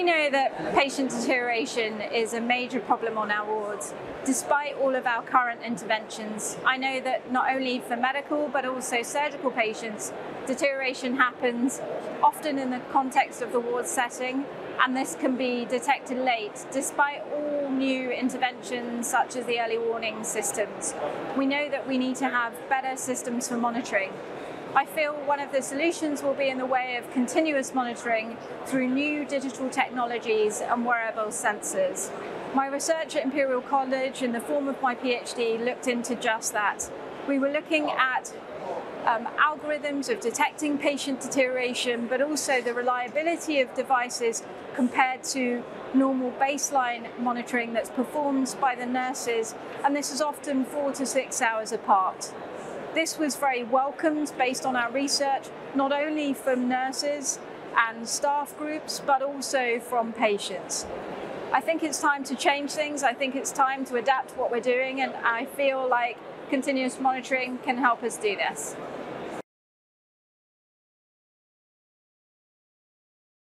We know that patient deterioration is a major problem on our wards. Despite all of our current interventions, I know that not only for medical but also surgical patients, deterioration happens often in the context of the ward setting, and this can be detected late despite all new interventions such as the early warning systems. We know that we need to have better systems for monitoring. I feel one of the solutions will be in the way of continuous monitoring through new digital technologies and wearable sensors. My research at Imperial College in the form of my PhD looked into just that. We were looking at um, algorithms of detecting patient deterioration, but also the reliability of devices compared to normal baseline monitoring that's performed by the nurses, and this is often four to six hours apart. This was very welcomed based on our research, not only from nurses and staff groups, but also from patients. I think it's time to change things. I think it's time to adapt what we're doing, and I feel like continuous monitoring can help us do this.